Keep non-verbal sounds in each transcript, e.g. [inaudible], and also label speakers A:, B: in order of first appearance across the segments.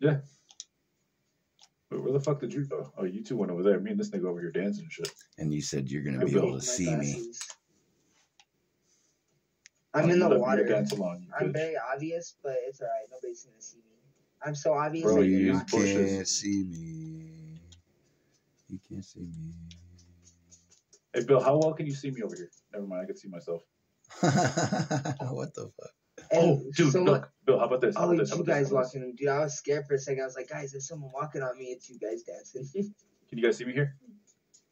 A: Yeah. Wait, where the fuck did you go? Oh, you two went over there. Me and this nigga over here dancing and shit.
B: And you said you're gonna
A: Hey,
B: be able to see me.
C: I'm
A: Oh,
C: in the water.
A: Dance along,
C: I'm
A: bitch.
C: very obvious, but it's alright. Nobody's gonna see me. I'm so obvious.
A: Bro, you
C: you're
B: You
A: use
C: not.
A: bushes.
B: can't see me. You can't see me.
A: Hey, Bill, how well can you see me over here? Never mind, I can see myself. [laughs]
B: what the fuck?
C: Oh, and
A: oh, dude,
C: someone-
A: look, Bill, how about this? How
C: Oh,
A: about this? How
C: you
A: this?
C: guys
A: How about this?
C: walking. Dude, I was scared for a second. I was like, guys, there's someone walking on me. It's you guys dancing. [laughs]
A: Can you guys see me here?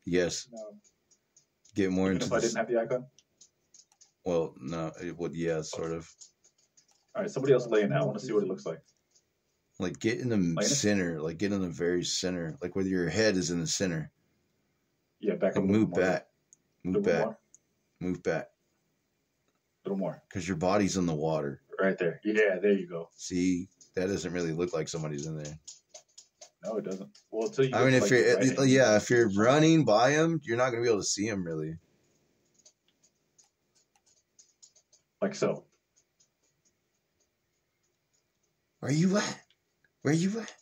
B: Yes.
C: no.
B: Get more
A: Even
B: into
A: if I didn't have the icon?
B: Well, no, it would. Yeah, sort of.
A: All right, somebody else laying out. I want to see what it looks like.
B: Like get in the
A: Like it?
B: center. Like get in the very center. Like where your head is in the center.
A: Yeah, back
B: Like
A: up. a
B: move
A: little more.
B: back. Move
A: little
B: back.
A: more.
B: Move back.
A: A little more.
B: Because your body's in the water.
A: Right there. Yeah, there you go.
B: See, that doesn't really look like somebody's in there.
A: No, it doesn't. Well, until you.
B: I mean, if
A: like
B: you're, yeah, if you're running by them, you're not gonna be able to see them really.
A: Like so.
B: Where you at? Where you at?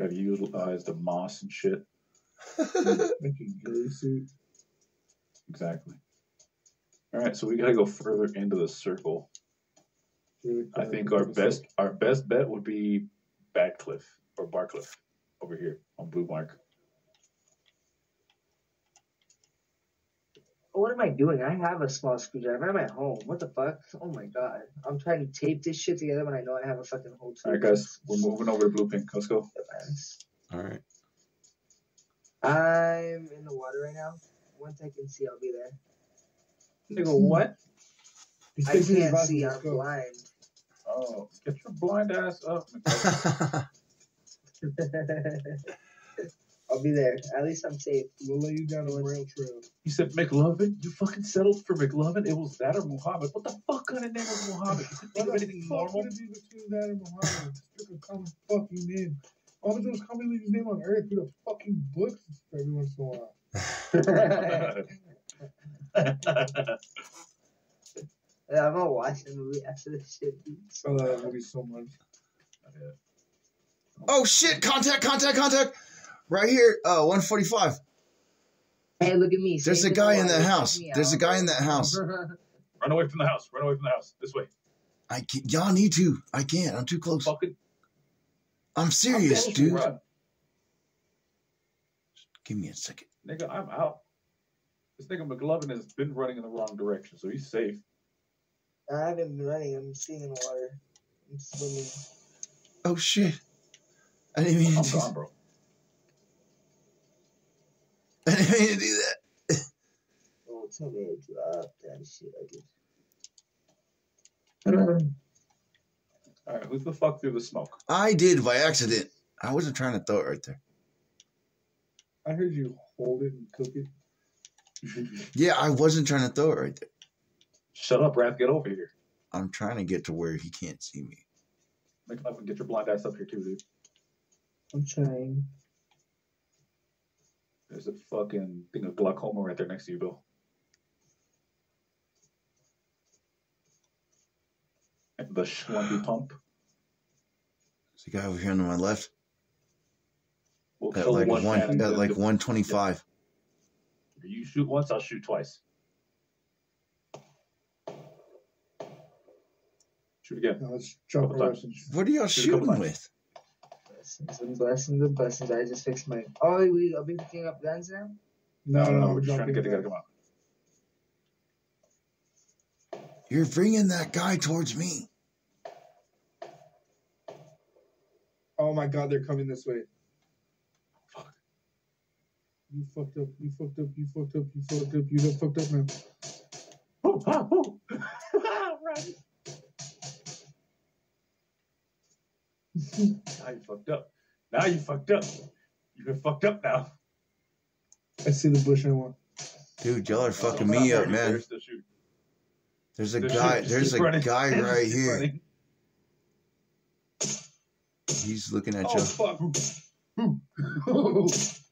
A: Got to utilize the moss and shit.
D: Like a gray suit.
A: Exactly. All right, so we got to go further into the circle. I think our best our best bet would be Badcliff or Barcliff over here on Blue Mark.
C: What am I doing? I have a small screwdriver. I'm at home. What the fuck? Oh my god. I'm trying to tape this shit together when I know I have a fucking whole
A: All right, guys, we're moving over to Blue Pink. Let's go.
B: All right.
C: I'm in the water right now. Once I can see, I'll be there.
A: Nigga, what?
D: He's
C: I can't see. I'm
D: go.
C: blind.
A: Oh, get your blind ass up. McLovin.
C: I'll be there. At least I'm safe.
D: We'll lay you down a rail trail.
A: He said McLovin. You fucking settled for McLovin. It was that or Muhammad. What the fuck kind of name was Muhammad? You think of
D: What the
A: anything
D: fuck
A: normal?
D: would it be between that and Muhammad? Just pick a common fucking name. All we do is come leave his name on earth with a fucking book every once in a while. [laughs] [laughs]
C: Yeah, I'm gonna watch the movie after this shit.
D: I love that movie so much.
B: oh shit! Contact! Contact! Contact! Right here. Uh, 145.
C: Hey, look at me.
B: There's
C: safe
B: a guy in that house.
C: me
B: There's a guy in that house.
A: Run away from the house. Run away from the house. This way.
B: I can't. Y'all need to. I can't. I'm too close.
A: Fucking
B: I'm serious,
A: I'm
B: dude.
A: Run.
B: Give me a second.
A: Nigga, I'm out. This nigga McLovin has been running in the wrong direction, so he's safe.
C: I haven't been running. I'm sitting in the water. I'm swimming.
B: Oh shit! I didn't mean to
A: I'm
B: do.
A: gone, bro.
B: I didn't mean to do that. [laughs]
C: Oh, tell me to drop that shit. I did.
A: All right, who the fuck threw the smoke?
B: I did by accident. I wasn't trying to throw it right there.
D: I heard you hold it and cook it. [laughs]
B: Yeah, I wasn't trying to throw it right there.
A: Shut up, Raph. Get over here.
B: I'm trying to get to where he can't see me.
A: Make up and get your blind ass up here too, dude.
C: I'm trying.
A: There's a fucking thing of glaucoma right there next to you, Bill. And the schlumpy pump.
B: There's a guy over here on my left
A: We'll
B: at like
A: one,
B: one at like
A: the-
B: 125.
A: You shoot once, I'll shoot twice. Shoot again.
D: Now let's drop
A: Couple
D: our
A: times.
D: weapons.
B: What are y'all
A: Shoot a
B: shooting with?
C: Blessings and blessings and blessings. I just fixed my. Oh, we are we picking up guns now?
D: No, no, no,
A: we're just trying to get
D: dropping
A: the guy to come out.
B: You're bringing that guy towards me.
D: Oh my god, they're coming this way.
A: Fuck.
D: You fucked up, you fucked up, you fucked up, you fucked up, you done fucked up, man.
A: Oh, ah, oh. right. Now you fucked up. Now you fucked up. You've been fucked up now.
D: I see the bush I want.
B: Dude, y'all are fucking
A: Oh,
B: me up, man. There's a
A: They're
B: guy. There's a
A: running.
B: guy right here.
A: running.
B: He's looking at
A: Oh,
B: you.
A: fuck. [laughs] [laughs]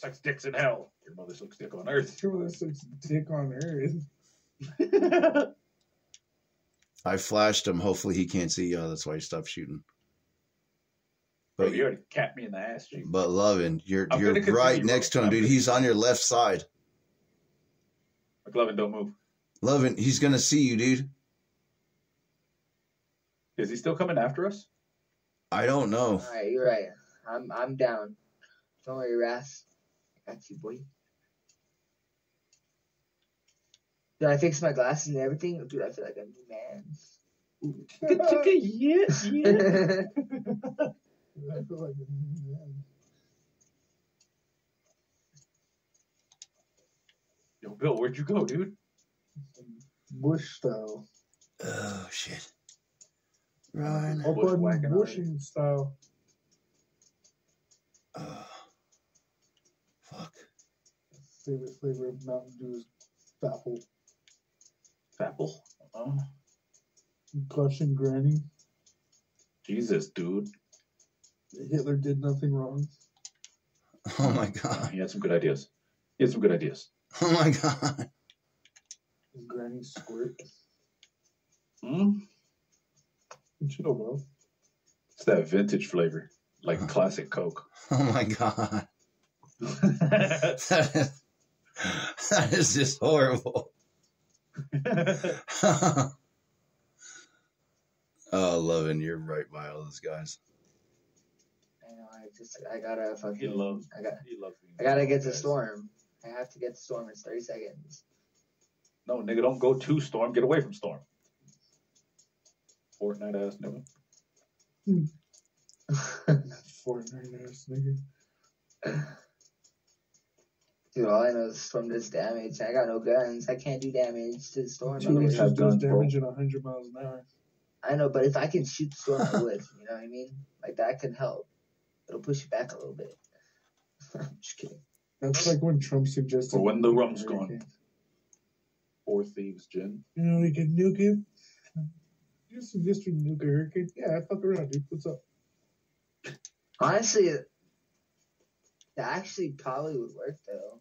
A: sucks dicks in hell. Your mother sucks dick on earth.
D: Sure, that's like dick on earth. [laughs]
B: I flashed him. Hopefully he can't see. Uh, that's why he stopped shooting.
A: Bro,
B: But
A: you already capped me in the ass, G.
B: but loving, you're
A: I'm
B: you're right next to him, dude. He's on your left side.
A: McLovin, don't move.
B: Loving, he's gonna see you, dude.
A: Is he still coming after us?
B: I don't know.
C: All right, you're right. I'm I'm down. Don't worry, Ras. I you, boy. Did I fix my glasses and everything? Dude, I feel like a new man.
A: yeah, yeah.
D: I feel like a man. [laughs]
A: Yo, Bill, where'd you go, dude?
D: Bush style.
B: Oh shit. Run.
D: Up on
A: Bushwhacking
D: bushing style.
B: Uh, fuck.
D: Favorite flavor of Mountain Dew is Apple.
A: Apple. Oh,
D: Gushing Granny.
A: Jesus, dude.
D: Hitler did nothing wrong.
B: Oh my god.
A: he had some good ideas. He had some good ideas.
B: Oh my god.
D: Granny squirt.
A: Hmm?
D: Chill, bro.
A: It's that vintage flavor, like [laughs] classic Coke.
B: Oh my god. That is, that is just horrible. [laughs] oh, loving, you're right by all those guys.
C: I know. I just I gotta
A: he
C: fucking.
A: loves.
C: I got.
A: He loves.
C: I gotta get to Storm. I have to get to Storm in 30 seconds.
A: No, nigga, don't go to Storm. Get away from Storm. Fortnite ass nigga. Hmm.
D: Fortnite ass nigga. [laughs]
C: Dude, all I know is Storm does damage. I got no guns. I can't do damage to the Storm.
A: Two
D: Two
A: of us
D: inches does
A: guns, bro.
D: damage at 100 miles an hour.
C: I know, but if I can shoot the Storm, I [laughs] would. You know what I mean? Like that can help. It'll push you back a little bit. [laughs] I'm just kidding.
D: That's like when Trump suggested.
A: For when the rum's gone. Four thieves gin.
D: You know, we can nuke it. You suggest we nuke a hurricane? Yeah, I fuck around, dude. What's up?
C: Honestly, that actually probably would work though.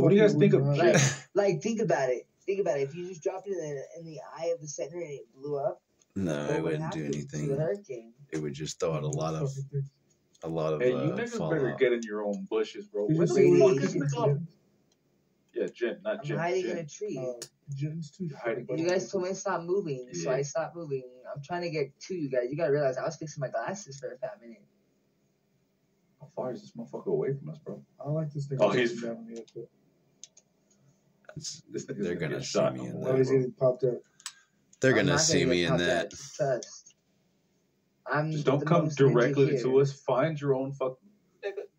A: What do you guys think of
D: not-
C: Like, like think about it. Think about it. If you just dropped it in the, in the eye of the center and it blew up,
B: No, it
C: would
B: wouldn't do anything. It would just throw out a lot of a lot of
A: Hey, you
B: uh,
A: niggas better
B: fallout.
A: get in your own bushes, bro.
D: Did
A: Where
D: you
A: the
C: fuck
A: is the club? Yeah, gin, not Jim.
C: I'm
A: gin.
C: hiding in a tree.
D: Uh, Jin's too
A: hiding.
D: short,
C: You guys told me to stop moving, so I stopped moving. I'm trying to get to you guys. You gotta realize I was fixing my glasses for a fat minute.
A: How is this motherfucker away from us, bro?
D: I like this thing.
A: Oh, he's-
D: down on the airport.
B: It's-
A: This nigga's
B: They're
A: gonna
B: gonna see me
A: on
B: in
A: the
B: that.
D: Why
A: way,
D: is
A: bro.
D: he popped up?
B: They're
C: I'm
B: gonna see me in that.
C: Trust. I'm
A: Just don't come directly to us. Find your own fuck.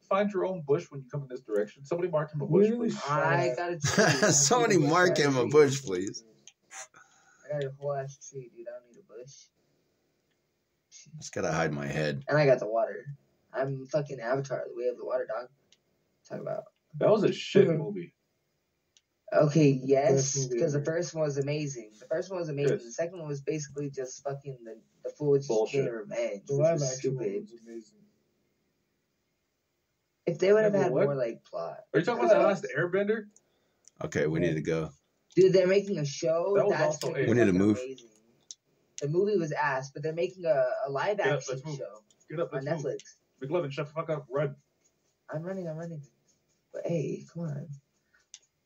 A: Find your own bush when you come in this direction. Somebody mark him a bush,
D: Really?
A: please.
C: I got a tree.
B: Somebody mark him a bush, please.
C: I got a whole ass tree, dude. I don't need a bush.
B: Just gotta hide my head.
C: And I got the water. I'm fucking Avatar, the way of the water, dog. Talk about.
A: That was a shit
D: Yeah.
A: movie.
C: Okay, yes, because the first one was amazing. The first one was amazing.
A: Yes.
C: The second one was basically just fucking the, the fool just
A: Bullshit.
C: getting revenge.
D: The live
C: was
D: action one
C: stupid.
D: was amazing.
C: If they would have
A: Yeah, but
C: had
A: what?
C: more like plot.
A: Are you talking about the last Airbender?
B: Okay, we need to go.
C: Dude, they're making a show.
A: That was
C: that's
A: also
C: gonna
A: a-
B: We need to
C: fucking
B: move.
C: Amazing. The movie was ass, but they're making a, a live
A: Yeah,
C: action
A: let's move.
C: show
A: Get up,
C: on
A: let's move.
C: Netflix.
A: McLovin, shut the fuck up. Run.
C: I'm running, I'm running. But hey, come on.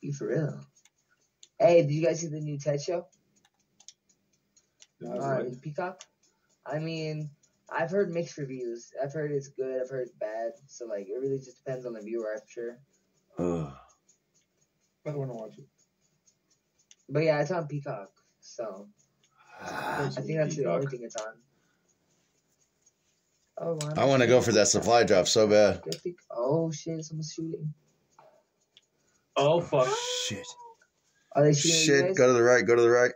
C: Be for real. Hey, did you guys see the new TED show
A: That's
C: on uh,
A: right.
C: Peacock? I mean, I've heard mixed reviews. I've heard it's good, I've heard it's bad. So, like, it really just depends on the viewer, I'm sure.
B: Ugh.
D: I don't want to watch it.
C: But yeah, it's on Peacock. So, [sighs] I think that's the only thing it's on. Oh, I'm
B: I want to go for that supply drop so bad.
C: Oh shit! Someone's shooting.
A: Oh fuck.
B: Shit.
C: Are they shooting
B: Shit. Go to the right. Go to the right.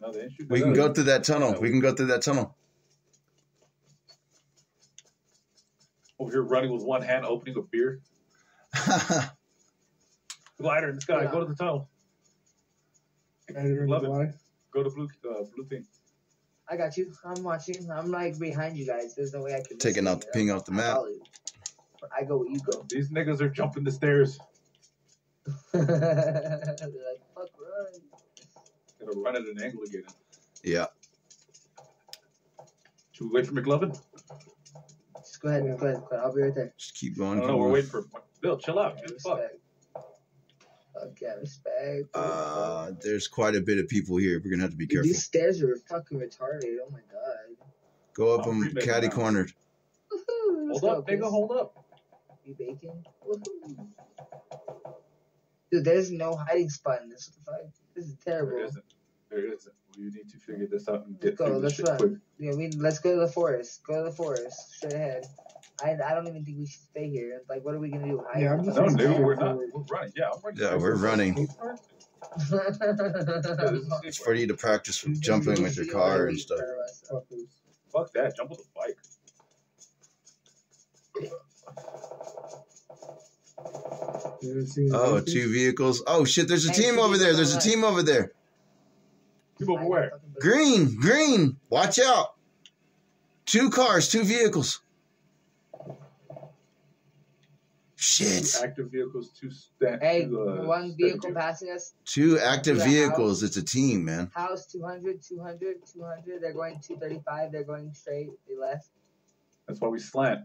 A: No, they ain't shooting
B: We can go through that tunnel. We can go through that tunnel.
A: Over here running with one hand, opening a beer. [laughs] Glider in the sky.
C: Yeah.
A: Go to the tunnel.
D: I didn't
A: Love it. Go to blue uh, blue thing.
C: I got you. I'm watching. I'm like behind you guys. There's no way I can. miss
B: Taking out the ping
C: know?
B: off the map.
C: I go where you go.
A: These niggas are jumping the stairs. [laughs]
C: They're like, fuck, run.
A: Gotta run at an angle to get in.
B: Yeah.
A: Should we wait for McLovin?
C: Just go ahead,
D: Yeah.
C: go ahead, go ahead. I'll be right there.
B: Just keep going.
A: don't. We're waiting for Bill. Chill out.
C: Yeah,
A: Dude, fuck.
C: respect. Fuck yeah, respect.
B: Uh, there's quite a bit of people here. We're gonna have to be
C: Dude,
B: careful.
C: these stairs are fucking retarded. Oh my god.
B: Go up
A: I'll
B: them
A: remake
B: catty cornered.
A: Hold up, nigga.
C: Chris.
A: Hold up.
C: You bacon? Woohoo. Dude, there's no hiding spot in this. What the fuck? This is terrible.
A: isn't. There isn't. We need to figure this out and
C: Let's
A: get
C: go,
A: through this
C: let's
A: shit
C: run.
A: quick.
C: Yeah, we let's go to the forest. Go to the forest. Straight ahead. I I don't even think we should stay here. Like, what are we gonna do? Hide?
D: Yeah, I'm just
A: No,
D: Let's
A: dude, we're not. We're running. Yeah, I'm running.
B: Yeah, we're running.
A: Yeah, this [laughs] is
B: It's for you to practice with jumping with your car and stuff.
A: Fuck that. Jump on the bike.
D: You ever seen
B: Oh,
D: Netflix?
B: two vehicles. Oh shit! There's a team over there. There's a team over there.
A: People where?
B: Green, green. Watch out. Two cars, two vehicles. Shit.
A: Two active vehicles, two stand.
C: Hey,
A: two, uh,
C: one vehicle passing us.
B: Two active
C: Yeah,
B: vehicles. It's a team, man.
C: House 200, 200, 200. They're going 235. They're going straight. They left.
A: That's why we slant.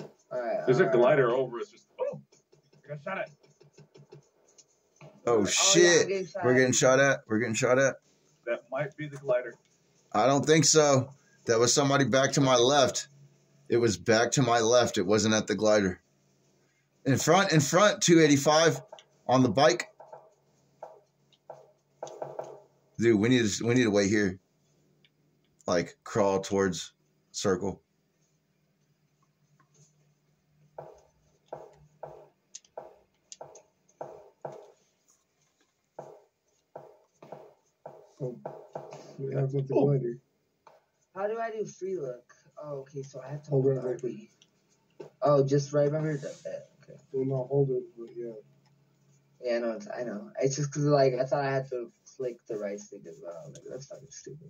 C: All right.
A: There's a
C: all right.
A: glider over us. Just boom. I got shot at.
B: Oh
C: yeah,
B: shit.
C: I'm getting
B: We're getting shot at. We're getting shot at.
A: That might be the glider.
B: I don't think so. That was somebody back to my left. It was back to my left. It wasn't at the glider. In front, in front, 285 on the bike. Dude, we need to we need to wait here. Like crawl towards circle.
D: Oh, we have something
A: Oh.
D: later.
C: How do I do free look? Oh, okay. So I have to
D: Hold
C: hold
D: right
C: on.
D: there.
C: Oh, just right. Remember that. that. Okay.
D: Well, not hold it, but yeah.
C: Yeah, I know. It's, I know. It's just because like I thought I had to click the right stick as well. Like that's fucking stupid.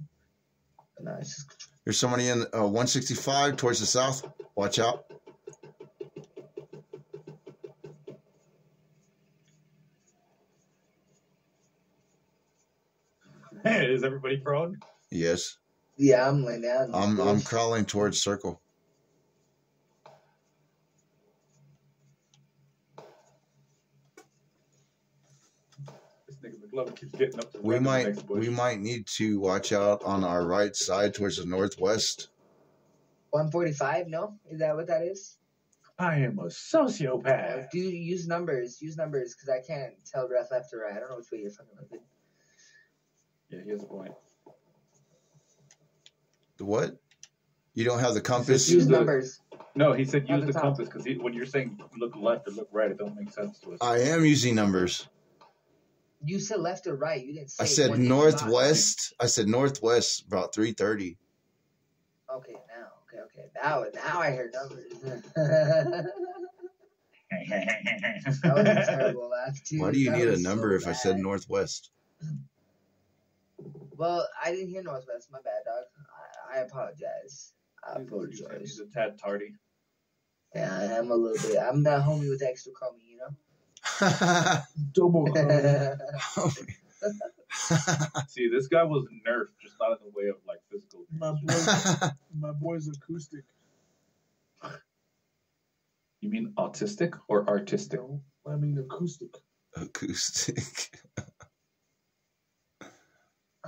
C: But no, it's just
B: There's somebody in uh, 165 towards the south. Watch out.
A: Hey, is everybody prone?
B: Yes.
C: Yeah. I'm laying down.
B: I'm I'm crawling towards circle.
A: This nigga McLovin keeps getting up to
B: We
A: run to the
B: might we might need to watch out on our right side towards the northwest.
C: 145. No, is that what that is?
A: I am a
C: Or
A: sociopath.
C: Oh, do you use numbers? Use numbers because I can't tell left, left or right. I don't know which way you're fucking looking.
A: Yeah, he has a point.
B: The what? You don't have the compass?
C: Use
A: the-
C: numbers.
A: No, he said use
C: the
A: the compass because when you're saying look left or look right, it don't make sense to us.
B: I am using numbers.
C: You said left or right. You didn't say.
B: I said northwest. I said northwest about 330.
C: Okay, now, okay, okay. Now, now I heard numbers. [laughs] that was a [laughs] terrible laugh, too.
B: Why do you
C: That
B: need a
C: was so
B: number if I said northwest?
C: Well, I didn't hear Northwest. My bad, dog. I, I apologize. I
A: He's
C: apologize.
A: a tad tardy.
C: Yeah, I am a little bit. I'm that homie with extra crummy, you [laughs]
D: Double
C: know.
D: crummy. [laughs]
A: See, this guy was nerfed, just not in the way of like physical.
D: my boy, [laughs] my boy's acoustic.
A: You mean autistic or artistic?
D: No, I mean acoustic.
B: Acoustic.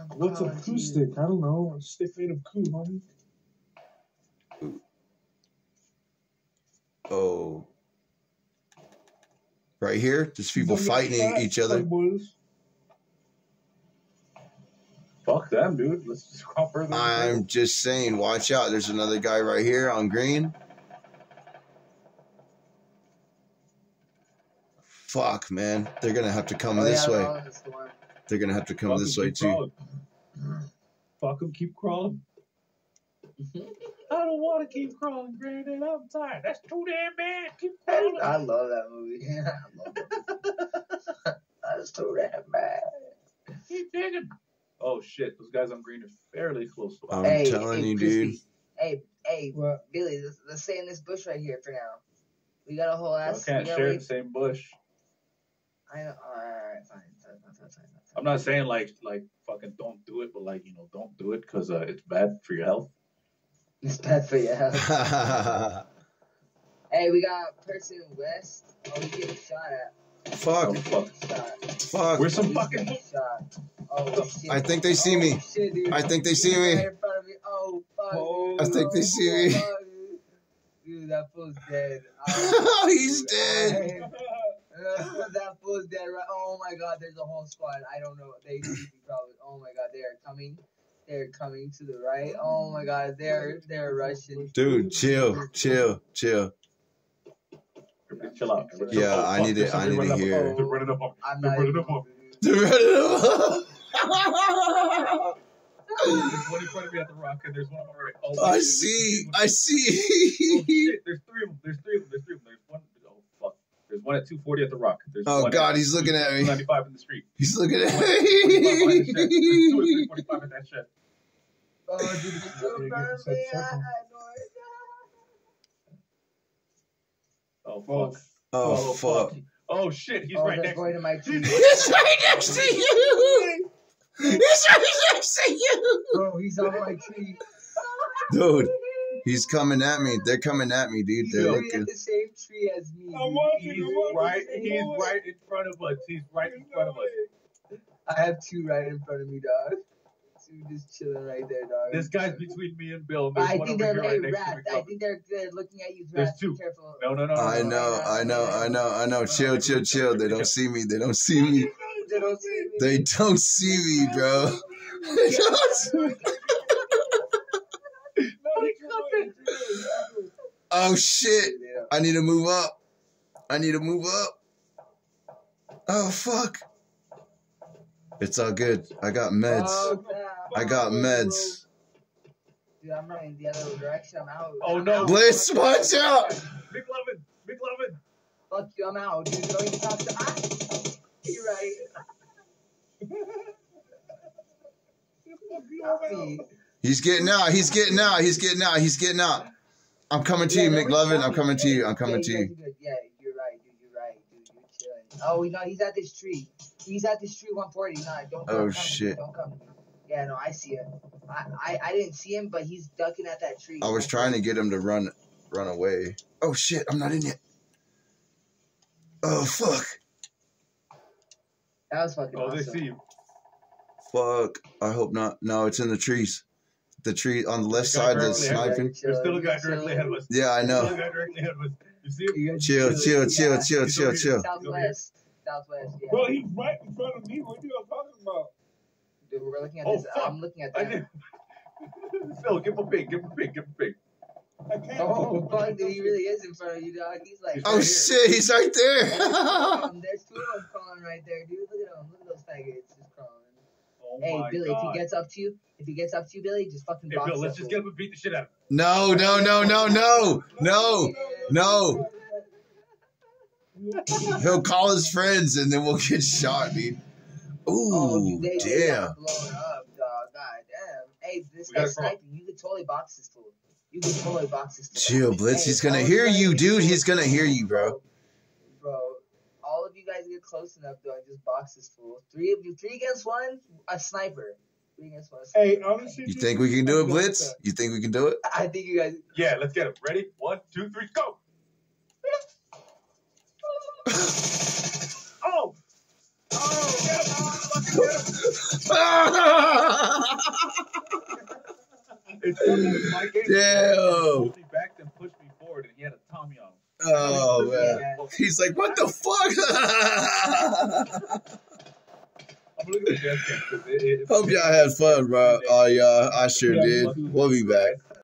C: I'm
D: What's
C: calling to you.
D: acoustic? I don't know. Stay made of cool, homie.
B: Oh. Right here, there's people
D: Don't
B: fighting
D: shot,
B: each other.
D: boys.
A: Fuck them, dude. Let's just crawl further.
B: I'm just saying, watch out. There's another guy right here on green. Fuck, man. They're gonna have to come
C: Oh,
B: this
C: yeah,
B: way.
C: they're all in the storm.
B: They're gonna have to come
A: Fuck 'em,
B: this way too.
A: crawling. Fuck them, keep crawling. [laughs] I don't want to keep crawling, Brandon. I'm tired. That's too damn bad. Keep crawling.
C: I love that movie. [laughs] I love that. [laughs] That's too damn bad.
A: Keep digging. Oh shit, those guys on green are fairly close to.
B: I'm
C: hey,
B: telling
C: hey,
B: you,
C: Crispy.
B: dude.
C: Hey, hey,
D: What?
C: Billy, let's, let's stay in this bush right here for now. We got a whole
A: I
C: ass.
A: can't share
C: wait-
A: the same bush.
C: I know. All right, all right, fine, fine, fine, fine. fine. I'm
A: not saying like like fucking don't do it, but like you know don't do it because uh, it's bad for your health.
C: It's bad for your health. [laughs] Hey, we got person west. Oh, we getting shot at.
A: Oh,
B: fuck,
A: fuck.
C: Shot.
B: fuck.
A: Where's some fucking?
C: shot. Oh shit.
B: I think they see me.
C: Oh, shit.
B: I think they see me.
C: Right in front of me. Oh fuck.
A: Oh,
B: I think they see me.
C: Oh, dude. Dude, that fool's dead. [laughs] Oh,
B: He's
C: dude.
B: dead. [laughs]
C: That fool's dead. Right. Oh my god, there's a whole squad. I don't know. They see probably. Oh my god, they are coming. They're coming to the right. Oh my god, they're they're rushing.
B: Dude, chill, chill, chill.
A: Chill out. Everybody
B: Yeah,
A: chill out.
B: I need
A: there's
B: it- I
A: somebody
B: need to
A: running
B: hear.
A: up- They're running up on me.
C: I'm
A: They're
C: not
A: running
C: even.
A: up on me. [laughs] There's one in front of me at the rock, and there's one on my right. Oh,
B: I
A: wait,
B: see,
A: wait,
B: I
A: wait, wait. Oh,
B: see.
A: shit, there's three of them. There's three of them. There's three of them. There's one. Oh. There's one at 240 at the rock. There's
B: Oh
A: one
B: God,
A: at
B: he's looking at me.
A: 95 in the street.
B: He's looking at
A: 45 behind the shed. There's two or three
B: me.
A: at that shed.
C: Oh, dude, it's so bad,
D: get inside
C: man.
A: Oh
D: Fuck.
A: fuck.
B: Oh, oh fuck.
A: Oh shit, he's
C: oh,
A: right next to
C: going to my tree.
B: He's right next to you. He's right next to you.
C: Bro, he's on my tree.
B: Dude, he's coming at me. They're coming at me, dude. They're
C: literally
B: looking.
C: At tree as me.
D: I'm watching,
A: He's
D: I'm watching.
A: right.
D: I'm
A: He's right in front of us. He's right in front of us.
C: I have two right in front of me, dog. Two just chilling right there, dog.
A: This guy's between me and Bill. and There's
C: I
A: one
C: think
A: over
C: they're
A: here
C: hey,
A: right next
C: rats.
A: me.
C: I think they're, they're looking at you.
A: There's
C: Rats.
A: two.
C: Be careful.
A: No, no, no. no,
B: I
A: no, no.
B: know, I know, I know, I know. Chill, chill, chill. They don't see me. They don't see me.
C: They don't see me.
B: They don't see me, bro. [laughs] They don't- oh shit! I need to move up. I need to move up. Oh fuck! It's all good. I got meds.
C: Oh.
B: I got meds.
C: Dude, I'm running the other direction. I'm out.
A: Oh,
C: I'm
A: no.
C: out.
B: Blitz, watch out!
A: McLovin, McLovin.
C: Fuck you, I'm out, dude. Don't even talk to ah. You're right.
B: He's getting out. He's getting out. He's getting out. He's getting out. I'm coming to you,
C: Yeah,
B: McLovin. I'm coming to you. I'm coming to
C: you.
B: you.
C: guys are good. Yeah, you're right, dude. You're right, dude. You're chilling. Oh, no, he's at this tree. He's at this tree 140. Nah, don't come.
B: Oh, shit.
C: Don't come. Yeah, no, I see him. I, I, I didn't see him, but he's ducking at that tree.
B: I was trying to get him to run run away. Oh shit, I'm not in yet. Oh fuck.
C: That was fucking
A: Oh, they see you.
B: Fuck. I hope not. No, it's in the trees. The tree on the left
A: Guy
B: side
A: directly
B: that's
A: ahead of
B: sniping.
A: There's still a guy directly ahead of us.
B: Yeah, I
A: There's still a
B: know.
A: guy directly ahead of us. You see him?
B: Chill, chill, chill,
C: Yeah.
B: chill,
A: He's
B: chill, chill.
C: Southwest. Southwest, yeah.
D: Bro, he's right in front of me. What are you talking about?
C: Dude, we're looking at
A: Oh,
C: this.
A: fuck.
C: I'm looking at
A: I
C: that. [laughs]
A: Phil, give him a pig. Give him a pig. Give him a pig.
D: I can't.
C: Oh, fuck, dude, he really is in front of you, dog. He's like,
B: Oh shit, he's right there.
C: Um, there's two of them [laughs] crawling right there, dude. Look at them. Look at those faggots just crawling.
A: Oh
C: hey,
A: my
C: Billy,
A: God.
C: if he gets up to you, if he gets up to you, Billy, just fucking
A: Hey,
C: box
A: Bill, let's just get him and beat the shit out of him.
B: no, no, no, no, no, no, no. He'll call his friends and then we'll get shot, dude.
C: Oh,
B: Ooh,
C: dude, they, they
B: damn.
C: got blown up, dog. God damn. Hey, this
A: We
C: guy's sniping. You could totally box this fool. You could totally box this fool.
B: Chill, Blitz.
C: Hey,
B: He's gonna
C: oh,
B: hear you, dude. He's gonna hear you, Bro,
C: all of you guys get close enough, though, and just box this fool. Three of you, three against one, a sniper. Three against one. a sniper.
D: Hey, honestly,
B: You think we can do it, Blitz? You think we can do it?
C: I think you guys.
A: Yeah, let's get him. Ready? One, two, three, go. [laughs] Oh! Oh, get him! [laughs] Fucking get him! It's funny, my game
B: Damn.
A: back and pushed me forward, and he had a Tommy on him.
B: Oh man. He's like, what the fuck? [laughs]
A: I'm gonna look at the death cam 'cause it- it-
B: Hope y'all had fun, bro. Oh yeah, I sure did. We'll be back.